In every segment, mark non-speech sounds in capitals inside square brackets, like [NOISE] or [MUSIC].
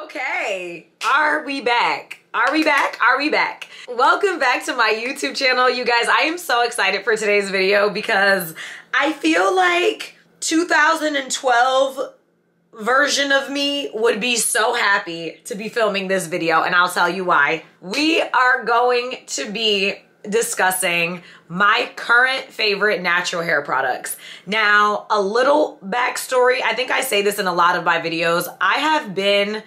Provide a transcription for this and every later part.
Okay, are we back? Are we back? Are we back? Welcome back to my YouTube channel, you guys. I am so excited for today's video because I feel like 2012 version of me would be so happy to be filming this video and I'll tell you why. We are going to be discussing my current favorite natural hair products. Now, a little backstory. I think I say this in a lot of my videos. I have been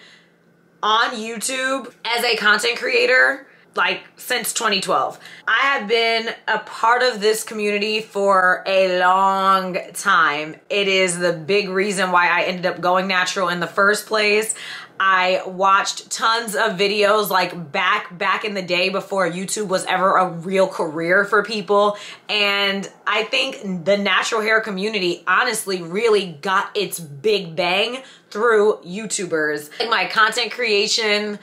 on YouTube as a content creator like since 2012. I have been a part of this community for a long time. It is the big reason why I ended up going natural in the first place. I watched tons of videos like back back in the day before YouTube was ever a real career for people and I think the natural hair community honestly really got its big bang through YouTubers. My content creation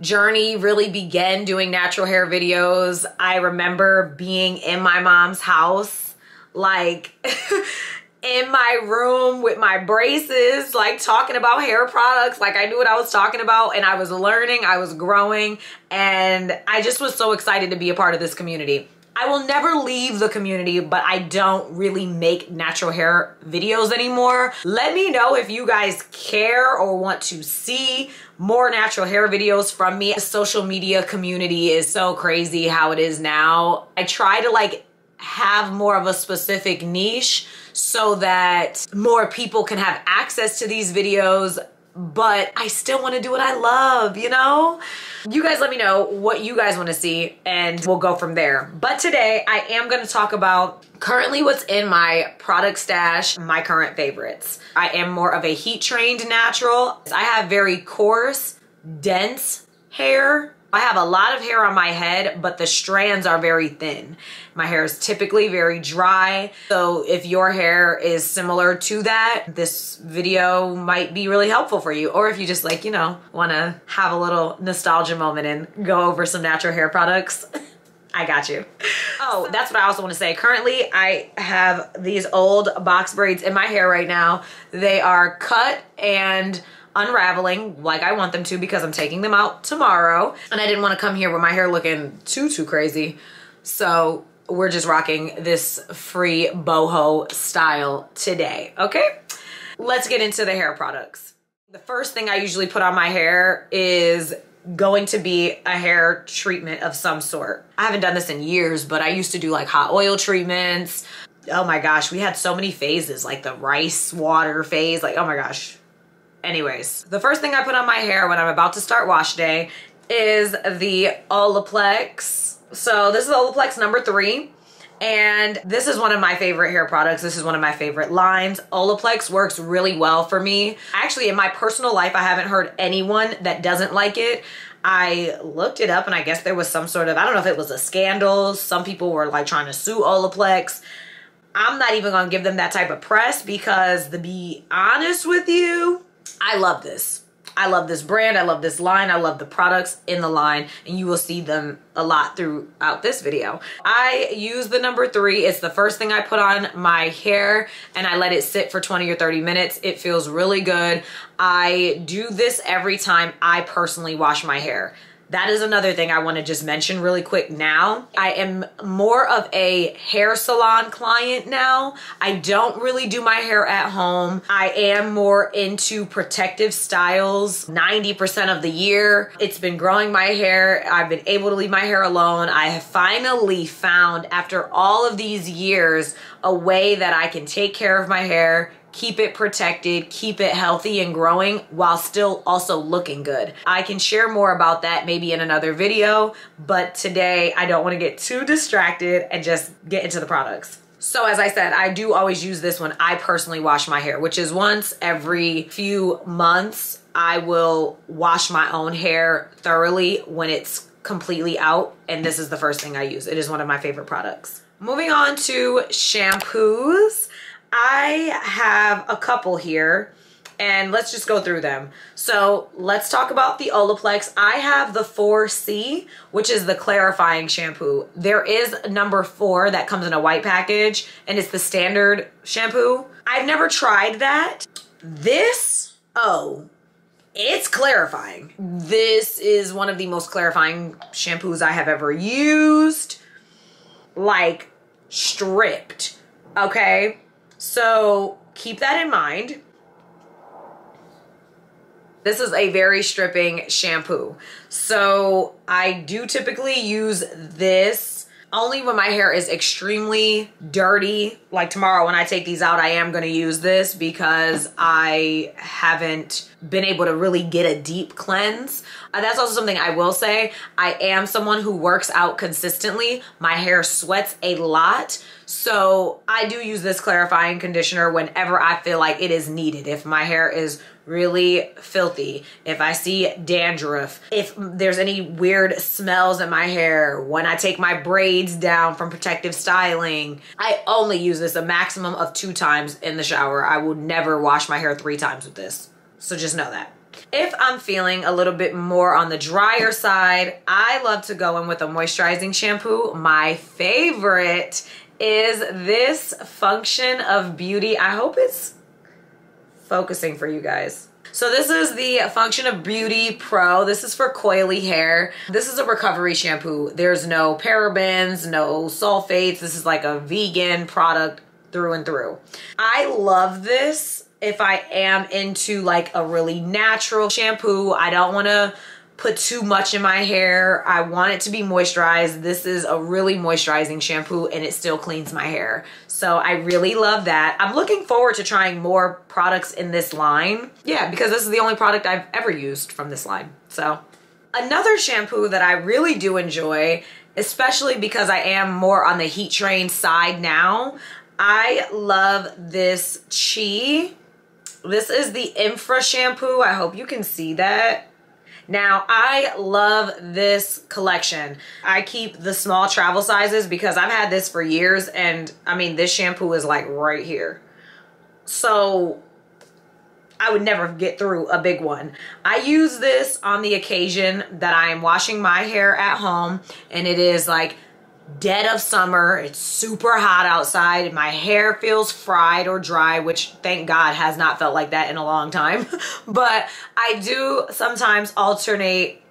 journey really began doing natural hair videos. I remember being in my mom's house like [LAUGHS] in my room with my braces, like talking about hair products. Like I knew what I was talking about and I was learning, I was growing, and I just was so excited to be a part of this community. I will never leave the community, but I don't really make natural hair videos anymore. Let me know if you guys care or want to see more natural hair videos from me. The social media community is so crazy how it is now. I try to like have more of a specific niche so that more people can have access to these videos but I still want to do what I love, you know? You guys let me know what you guys want to see and we'll go from there. But today I am going to talk about currently what's in my product stash, my current favorites. I am more of a heat trained natural. I have very coarse, dense hair I have a lot of hair on my head, but the strands are very thin. My hair is typically very dry. So if your hair is similar to that, this video might be really helpful for you. Or if you just like, you know, wanna have a little nostalgia moment and go over some natural hair products. [LAUGHS] I got you. Oh, that's what I also want to say. Currently, I have these old box braids in my hair right now. They are cut and unraveling like I want them to because I'm taking them out tomorrow. And I didn't want to come here with my hair looking too, too crazy. So we're just rocking this free boho style today, okay? Let's get into the hair products. The first thing I usually put on my hair is going to be a hair treatment of some sort. I haven't done this in years, but I used to do like hot oil treatments. Oh my gosh, we had so many phases, like the rice water phase, like oh my gosh, Anyways, the first thing I put on my hair when I'm about to start wash day is the Olaplex. So this is Olaplex number three. And this is one of my favorite hair products. This is one of my favorite lines. Olaplex works really well for me. Actually, in my personal life, I haven't heard anyone that doesn't like it. I looked it up and I guess there was some sort of, I don't know if it was a scandal. Some people were like trying to sue Olaplex. I'm not even gonna give them that type of press because to be honest with you, I love this. I love this brand. I love this line. I love the products in the line and you will see them a lot throughout this video. I use the number three. It's the first thing I put on my hair and I let it sit for 20 or 30 minutes. It feels really good. I do this every time I personally wash my hair. That is another thing I want to just mention really quick now. I am more of a hair salon client now. I don't really do my hair at home. I am more into protective styles 90% of the year. It's been growing my hair. I've been able to leave my hair alone. I have finally found, after all of these years, a way that I can take care of my hair, keep it protected, keep it healthy and growing while still also looking good. I can share more about that maybe in another video, but today I don't want to get too distracted and just get into the products. So as I said, I do always use this when I personally wash my hair, which is once every few months. I will wash my own hair thoroughly when it's completely out. And this is the first thing I use. It is one of my favorite products. Moving on to shampoos. I have a couple here and let's just go through them. So let's talk about the Olaplex. I have the 4C, which is the clarifying shampoo. There is number four that comes in a white package and it's the standard shampoo. I've never tried that. This, oh, it's clarifying. This is one of the most clarifying shampoos I have ever used. Like, stripped. Okay? So keep that in mind. This is a very stripping shampoo. So I do typically use this only when my hair is extremely dirty. Like tomorrow when I take these out, I am going to use this because I haven't been able to really get a deep cleanse. Uh, that's also something I will say. I am someone who works out consistently. My hair sweats a lot. So I do use this clarifying conditioner whenever I feel like it is needed. If my hair is really filthy, if I see dandruff, if there's any weird smells in my hair, when I take my braids down from protective styling, I only use this a maximum of two times in the shower. I will never wash my hair three times with this. So just know that. If I'm feeling a little bit more on the drier side, I love to go in with a moisturizing shampoo. My favorite is this Function of Beauty. I hope it's focusing for you guys. So this is the Function of Beauty Pro. This is for coily hair. This is a recovery shampoo. There's no parabens, no sulfates. This is like a vegan product through and through. I love this if I am into like a really natural shampoo. I don't want to put too much in my hair. I want it to be moisturized. This is a really moisturizing shampoo and it still cleans my hair. So I really love that. I'm looking forward to trying more products in this line. Yeah, because this is the only product I've ever used from this line. So another shampoo that I really do enjoy, especially because I am more on the heat train side now, I love this Chi. This is the Infra shampoo. I hope you can see that. Now, I love this collection. I keep the small travel sizes because I've had this for years and I mean, this shampoo is like right here. So I would never get through a big one. I use this on the occasion that I am washing my hair at home and it is like dead of summer. It's super hot outside. My hair feels fried or dry, which thank God has not felt like that in a long time. [LAUGHS] but I do sometimes alternate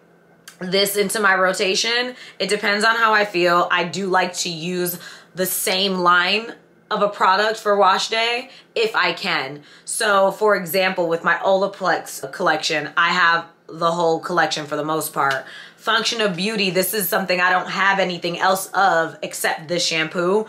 this into my rotation. It depends on how I feel. I do like to use the same line of a product for wash day if I can. So for example, with my Olaplex collection, I have the whole collection for the most part. Function of Beauty, this is something I don't have anything else of except this shampoo,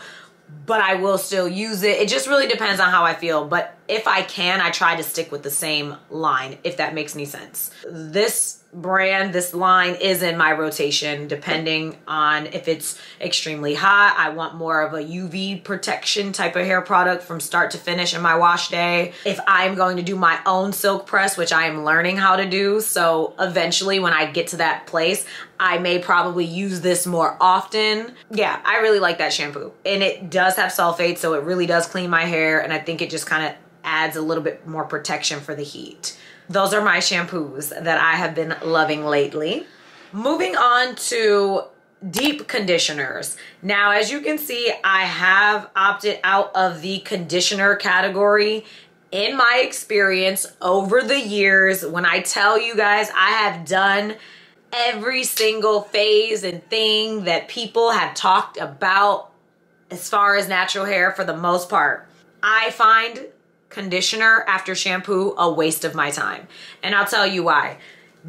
but I will still use it. It just really depends on how I feel, but if I can, I try to stick with the same line, if that makes any sense. This brand, this line is in my rotation depending on if it's extremely hot. I want more of a UV protection type of hair product from start to finish in my wash day. If I'm going to do my own silk press, which I am learning how to do, so eventually when I get to that place, I may probably use this more often. Yeah, I really like that shampoo. And it does have sulfate, so it really does clean my hair, and I think it just kind of adds a little bit more protection for the heat. Those are my shampoos that I have been loving lately. Moving on to deep conditioners. Now, as you can see, I have opted out of the conditioner category. In my experience over the years, when I tell you guys I have done every single phase and thing that people have talked about as far as natural hair for the most part, I find conditioner after shampoo a waste of my time. And I'll tell you why.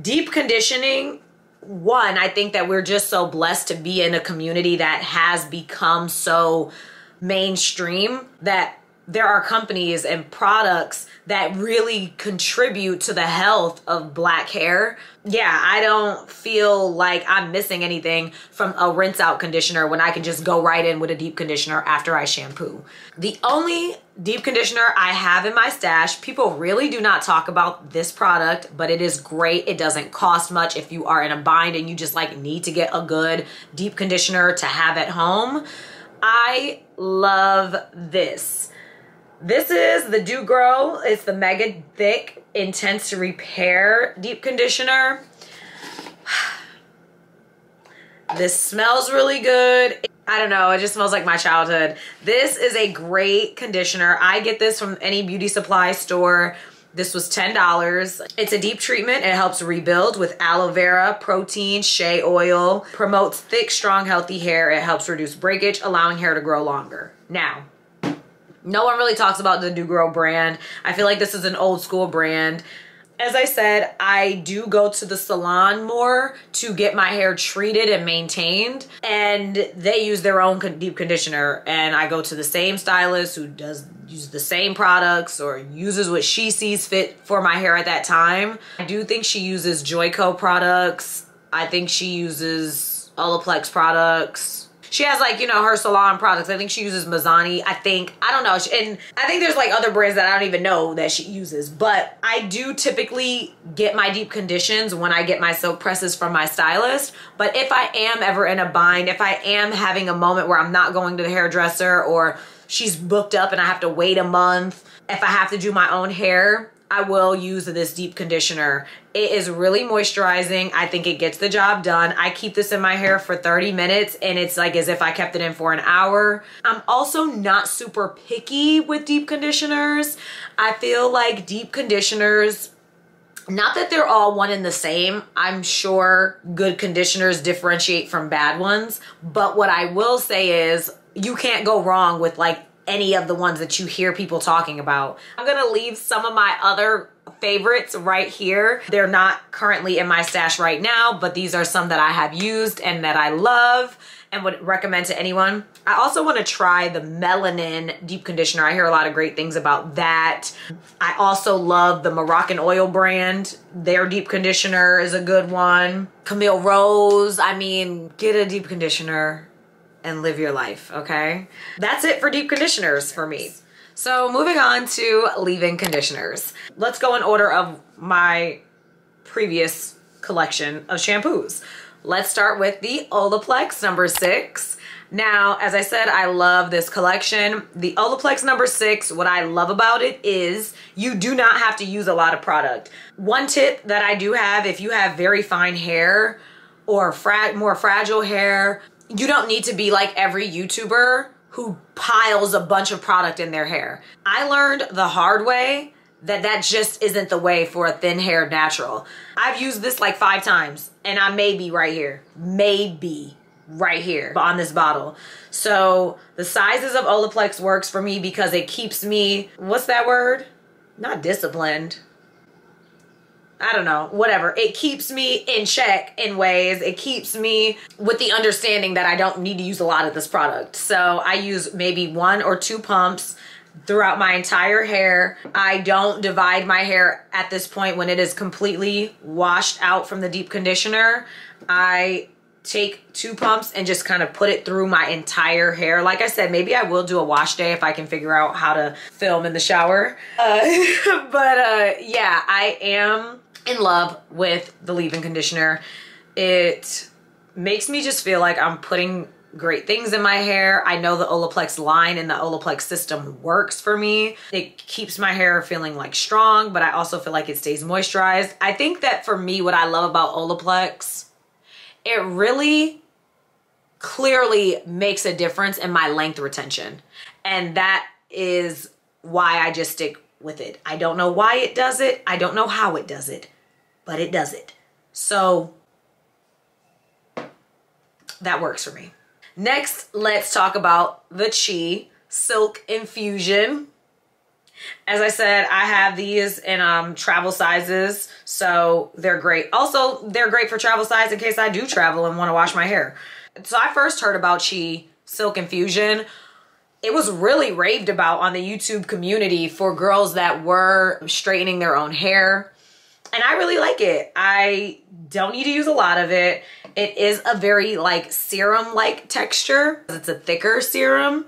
Deep conditioning, one, I think that we're just so blessed to be in a community that has become so mainstream that there are companies and products that really contribute to the health of black hair. Yeah, I don't feel like I'm missing anything from a rinse out conditioner when I can just go right in with a deep conditioner after I shampoo. The only deep conditioner I have in my stash, people really do not talk about this product, but it is great. It doesn't cost much if you are in a bind and you just like need to get a good deep conditioner to have at home. I love this. This is the Doo Gro. It's the Mega Thick Intense Repair Deep Conditioner. [SIGHS] This smells really good. I don't know, it just smells like my childhood. This is a great conditioner. I get this from any beauty supply store. This was $10. It's a deep treatment. It helps rebuild with aloe vera, protein, shea oil, promotes thick, strong, healthy hair. It helps reduce breakage, allowing hair to grow longer. Now, no one really talks about the Doo Gro brand. I feel like this is an old school brand as I said, I do go to the salon more to get my hair treated and maintained. And they use their own deep conditioner. And I go to the same stylist who does use the same products or uses what she sees fit for my hair at that time. I do think she uses Joico products. I think she uses Olaplex products she has like, you know, her salon products. I think she uses Mizani. I think, I don't know. And I think there's like other brands that I don't even know that she uses. But I do typically get my deep conditions when I get my silk presses from my stylist. But if I am ever in a bind, if I am having a moment where I'm not going to the hairdresser or she's booked up and I have to wait a month, if I have to do my own hair, I will use this deep conditioner. It is really moisturizing. I think it gets the job done. I keep this in my hair for 30 minutes and it's like as if I kept it in for an hour. I'm also not super picky with deep conditioners. I feel like deep conditioners not that they're all one and the same. I'm sure good conditioners differentiate from bad ones. But what I will say is you can't go wrong with like any of the ones that you hear people talking about. I'm gonna leave some of my other favorites right here. They're not currently in my stash right now, but these are some that I have used and that I love and would recommend to anyone. I also want to try the Melanin Deep Conditioner. I hear a lot of great things about that. I also love the Moroccan Oil brand. Their deep conditioner is a good one. Camille Rose. I mean, get a deep conditioner and live your life, okay? That's it for deep conditioners for me. So moving on to leave-in conditioners. Let's go in order of my previous collection of shampoos. Let's start with the Olaplex number six. Now, as I said, I love this collection. The Olaplex number six, what I love about it is you do not have to use a lot of product. One tip that I do have, if you have very fine hair or fra more fragile hair, you don't need to be like every YouTuber who piles a bunch of product in their hair. I learned the hard way that that just isn't the way for a thin haired natural. I've used this like five times and I may be right here. Maybe right here on this bottle. So the sizes of Olaplex works for me because it keeps me, what's that word? Not disciplined. I don't know, whatever. It keeps me in check in ways. It keeps me with the understanding that I don't need to use a lot of this product. So I use maybe one or two pumps throughout my entire hair. I don't divide my hair at this point when it is completely washed out from the deep conditioner. I take two pumps and just kind of put it through my entire hair. Like I said, maybe I will do a wash day if I can figure out how to film in the shower. Uh, [LAUGHS] but uh, yeah, I am in love with the leave-in conditioner. It makes me just feel like I'm putting great things in my hair. I know the Olaplex line and the Olaplex system works for me. It keeps my hair feeling like strong, but I also feel like it stays moisturized. I think that for me, what I love about Olaplex, it really clearly makes a difference in my length retention. And that is why I just stick with it. I don't know why it does it. I don't know how it does it but it does it. So that works for me. Next, let's talk about the Chi Silk Infusion. As I said, I have these in um, travel sizes, so they're great. Also, they're great for travel size in case I do travel and want to wash my hair. So I first heard about Chi Silk Infusion. It was really raved about on the YouTube community for girls that were straightening their own hair and I really like it. I don't need to use a lot of it. It is a very like serum-like texture. It's a thicker serum.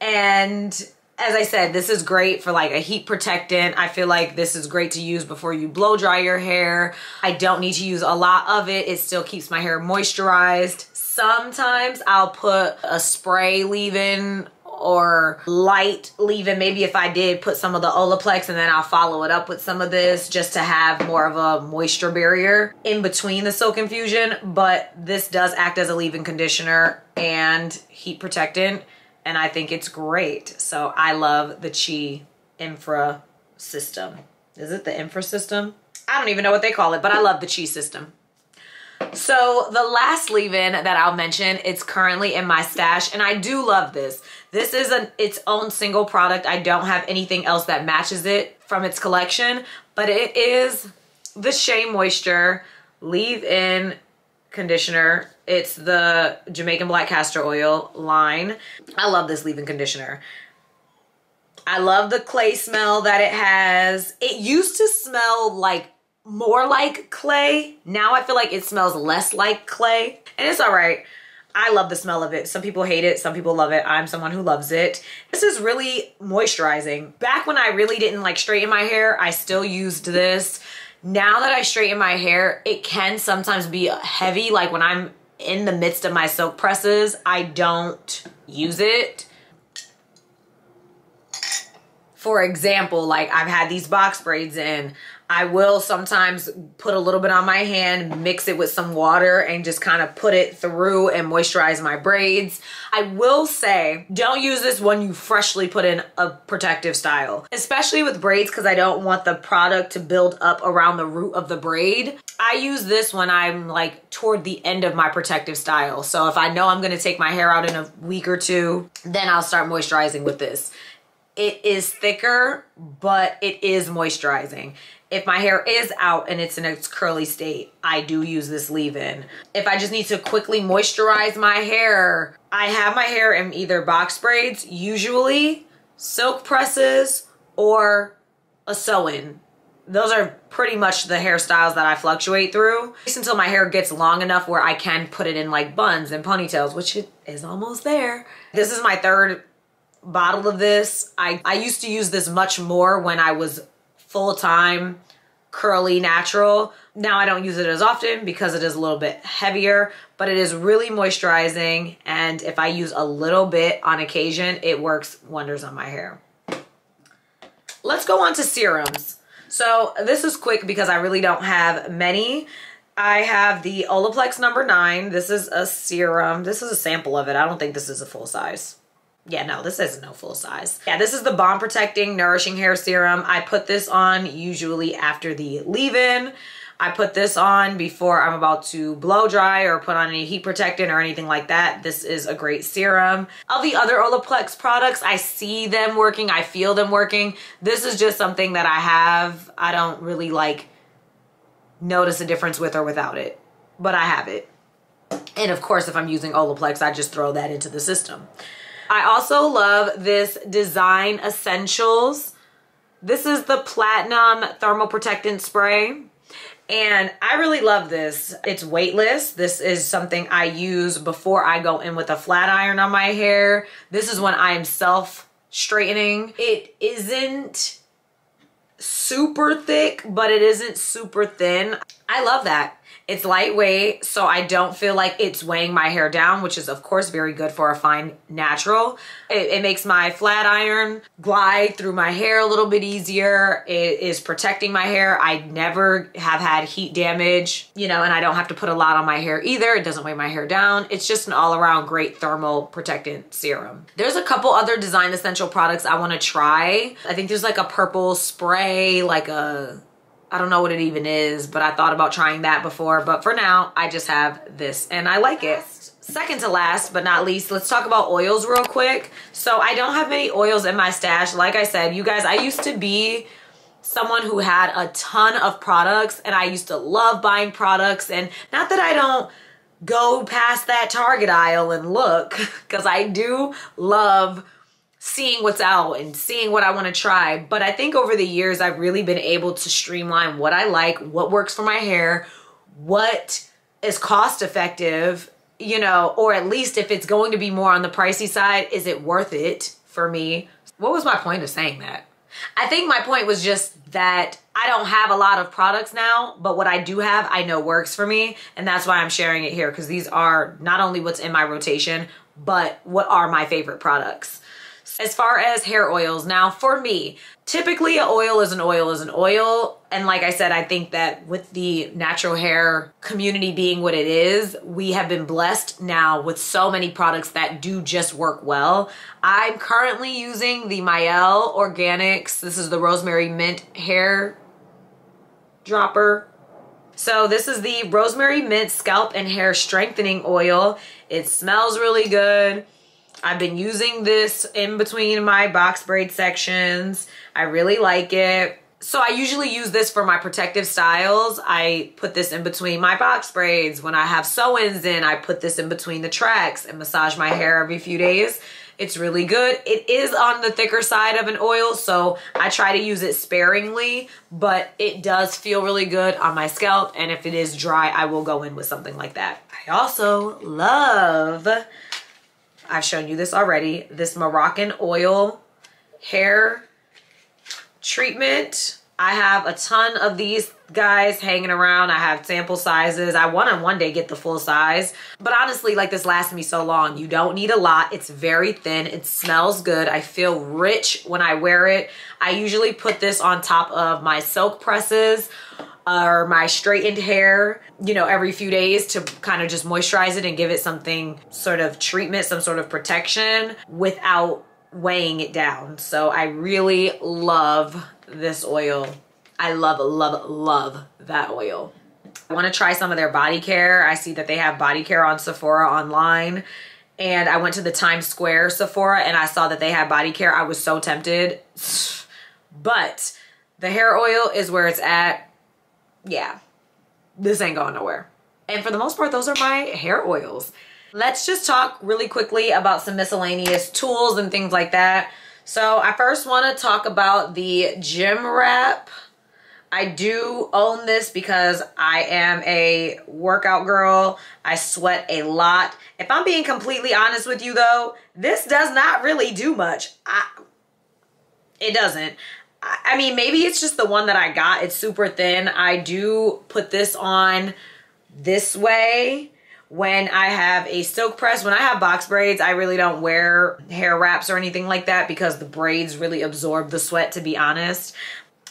And as I said, this is great for like a heat protectant. I feel like this is great to use before you blow dry your hair. I don't need to use a lot of it. It still keeps my hair moisturized. Sometimes I'll put a spray leave-in or light leave-in. Maybe if I did put some of the Olaplex and then I'll follow it up with some of this just to have more of a moisture barrier in between the Silk Infusion. But this does act as a leave-in conditioner and heat protectant and I think it's great. So I love the Chi Infra system. is it the infra system? I don't even know what they call it, but I love the Chi system. So the last leave-in that I'll mention, it's currently in my stash and I do love this. This is an its own single product. I don't have anything else that matches it from its collection, but it is the Shea Moisture leave-in conditioner. It's the Jamaican Black Castor Oil line. I love this leave-in conditioner. I love the clay smell that it has. It used to smell like more like clay. Now I feel like it smells less like clay and it's all right. I love the smell of it. Some people hate it. Some people love it. I'm someone who loves it. This is really moisturizing. Back when I really didn't like straighten my hair, I still used this. Now that I straighten my hair, it can sometimes be heavy. Like when I'm in the midst of my silk presses, I don't use it for example, like I've had these box braids in, I will sometimes put a little bit on my hand, mix it with some water and just kind of put it through and moisturize my braids. I will say, don't use this when you freshly put in a protective style, especially with braids because I don't want the product to build up around the root of the braid. I use this when I'm like toward the end of my protective style. So if I know I'm gonna take my hair out in a week or two, then I'll start moisturizing with this it is thicker, but it is moisturizing. If my hair is out and it's in its curly state, I do use this leave-in. If I just need to quickly moisturize my hair, I have my hair in either box braids, usually silk presses, or a sew-in. Those are pretty much the hairstyles that I fluctuate through Just until my hair gets long enough where I can put it in like buns and ponytails, which is almost there. This is my third bottle of this. I, I used to use this much more when I was full-time curly natural. Now I don't use it as often because it is a little bit heavier, but it is really moisturizing. And if I use a little bit on occasion, it works wonders on my hair. Let's go on to serums. So this is quick because I really don't have many. I have the Olaplex number nine. This is a serum. This is a sample of it. I don't think this is a full size. Yeah, no, this is no full size. Yeah, this is the Bond Protecting Nourishing Hair Serum. I put this on usually after the leave-in. I put this on before I'm about to blow dry or put on any heat protectant or anything like that. This is a great serum. Of the other Olaplex products, I see them working. I feel them working. This is just something that I have. I don't really like notice a difference with or without it, but I have it. And of course, if I'm using Olaplex, I just throw that into the system. I also love this Design Essentials. This is the Platinum Thermal Protectant Spray. And I really love this. It's weightless. This is something I use before I go in with a flat iron on my hair. This is when I'm self straightening. It isn't super thick, but it isn't super thin. I love that. It's lightweight, so I don't feel like it's weighing my hair down, which is of course very good for a fine natural. It, it, makes my flat iron glide through my hair a little bit easier. It is protecting my hair. I never have had heat damage, you know, and I don't have to put a lot on my hair either. It doesn't weigh my hair down. It's just an all around great thermal protectant serum. There's a couple other design essential products I wanna try. I think there's like a purple spray, like a I don't know what it even is, but I thought about trying that before. But for now, I just have this and I like it. Second to last, but not least, let's talk about oils real quick. So I don't have many oils in my stash. Like I said, you guys, I used to be someone who had a ton of products and I used to love buying products. And not that I don't go past that Target aisle and look, [LAUGHS] because I do love seeing what's out and seeing what I want to try. But I think over the years, I've really been able to streamline what I like, what works for my hair, what is cost effective, you know, or at least if it's going to be more on the pricey side, is it worth it for me? What was my point of saying that? I think my point was just that I don't have a lot of products now, but what I do have, I know works for me. And that's why I'm sharing it here because these are not only what's in my rotation, but what are my favorite products. As far as hair oils, now for me, typically an oil is an oil is an oil. And like I said, I think that with the natural hair community being what it is, we have been blessed now with so many products that do just work well. I'm currently using the Mielle Organics. This is the Rosemary Mint Hair dropper. So this is the Rosemary Mint Scalp and Hair Strengthening Oil. It smells really good. I've been using this in between my box braid sections. I really like it. So I usually use this for my protective styles. I put this in between my box braids. When I have sew-ins in, I put this in between the tracks and massage my hair every few days. It's really good. It is on the thicker side of an oil, so I try to use it sparingly, but it does feel really good on my scalp, and if it is dry, I will go in with something like that. I also love, I've shown you this already, this Moroccan oil hair treatment. I have a ton of these guys hanging around. I have sample sizes. I want to one day get the full size. But honestly, like this lasts me so long. You don't need a lot. It's very thin. It smells good. I feel rich when I wear it. I usually put this on top of my silk presses or my straightened hair, you know, every few days to kind of just moisturize it and give it something sort of treatment, some sort of protection without weighing it down. So I really love this oil. I love, love, love that oil. I want to try some of their body care. I see that they have body care on Sephora online. And I went to the Times Square Sephora and I saw that they had body care. I was so tempted. [SIGHS] But the hair oil is where it's at. Yeah, this ain't going nowhere. And for the most part, those are my hair oils. Let's just talk really quickly about some miscellaneous tools and things like that. So I first want to talk about the gym wrap. I do own this because I am a workout girl. I sweat a lot. If I'm being completely honest with you though, this does not really do much. I, it doesn't. I, mean, maybe it's just the one that I got. It's super thin. I do put this on this way when I have a silk press, when I have box braids, I really don't wear hair wraps or anything like that because the braids really absorb the sweat, to be honest.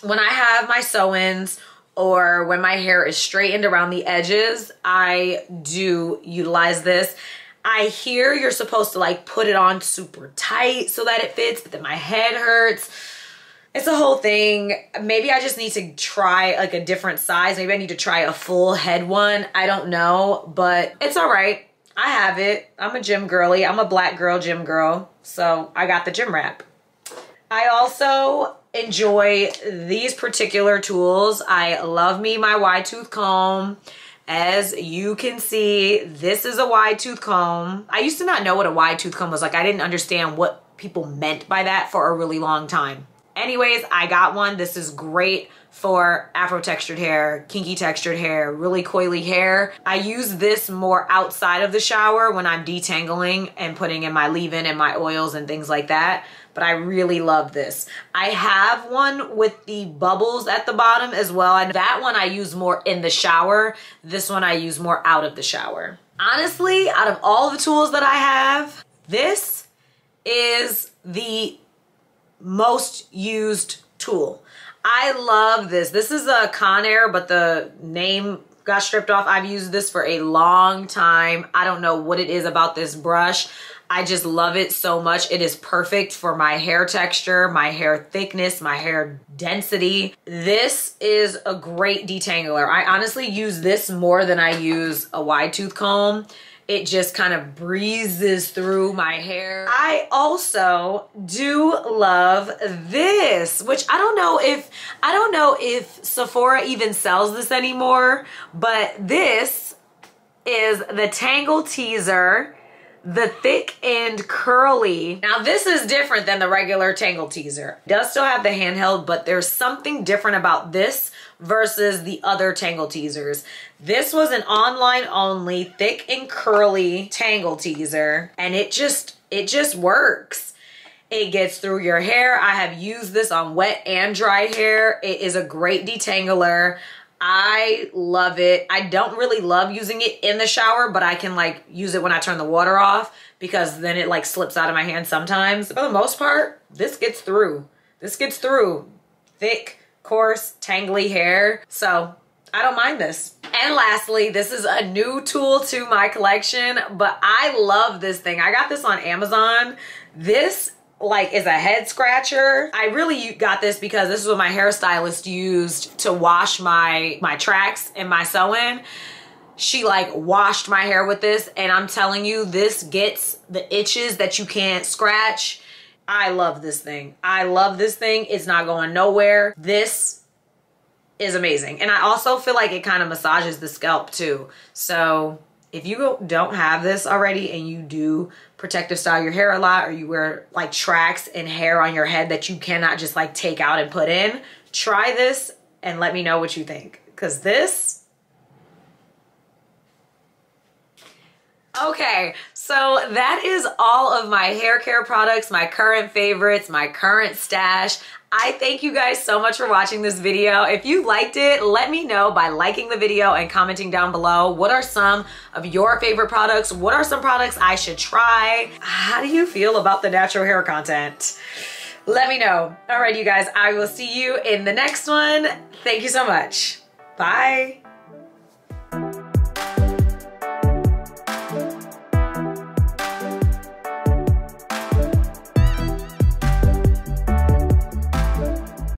When I have my sew-ins or when my hair is straightened around the edges, I do utilize this. I hear you're supposed to like put it on super tight so that it fits, but then my head hurts it's a whole thing. Maybe I just need to try like a different size. Maybe I need to try a full head one. I don't know, but it's all right. I have it. I'm a gym girly. I'm a black girl gym girl. So I got the gym wrap. I also enjoy these particular tools. I love me my wide tooth comb. As you can see, this is a wide tooth comb. I used to not know what a wide tooth comb was like. I didn't understand what people meant by that for a really long time. Anyways, I got one. This is great for afro textured hair, kinky textured hair, really coily hair. I use this more outside of the shower when I'm detangling and putting in my leave-in and my oils and things like that. But I really love this. I have one with the bubbles at the bottom as well. And that one I use more in the shower. This one I use more out of the shower. Honestly, out of all the tools that I have, this is the most used tool. I love this. This is a Conair, but the name got stripped off. I've used this for a long time. I don't know what it is about this brush. I just love it so much. It is perfect for my hair texture, my hair thickness, my hair density. This is a great detangler. I honestly use this more than I use a wide tooth comb it just kind of breezes through my hair. I also do love this, which I don't know if, I don't know if Sephora even sells this anymore, but this is the Tangle Teezer the thick and curly. Now this is different than the regular Tangle Teezer. It does still have the handheld, but there's something different about this versus the other Tangle Teezers. This was an online only thick and curly Tangle Teezer and it just, it just works. It gets through your hair. I have used this on wet and dry hair. It is a great detangler. I love it. I don't really love using it in the shower, but I can like use it when I turn the water off because then it like slips out of my hand sometimes. For the most part, this gets through. This gets through thick, coarse, tangly hair. So I don't mind this. And lastly, this is a new tool to my collection, but I love this thing. I got this on Amazon. This like is a head scratcher. I really got this because this is what my hairstylist used to wash my my tracks and my sew-in. She like washed my hair with this and I'm telling you this gets the itches that you can't scratch. I love this thing. I love this thing. It's not going nowhere. This is amazing. And I also feel like it kind of massages the scalp too. So if you don't have this already and you do protective style your hair a lot or you wear like tracks and hair on your head that you cannot just like take out and put in, try this and let me know what you think. Cause this Okay, so that is all of my hair care products, my current favorites, my current stash. I thank you guys so much for watching this video. If you liked it, let me know by liking the video and commenting down below. What are some of your favorite products? What are some products I should try? How do you feel about the natural hair content? Let me know. All right, you guys, I will see you in the next one. Thank you so much. Bye.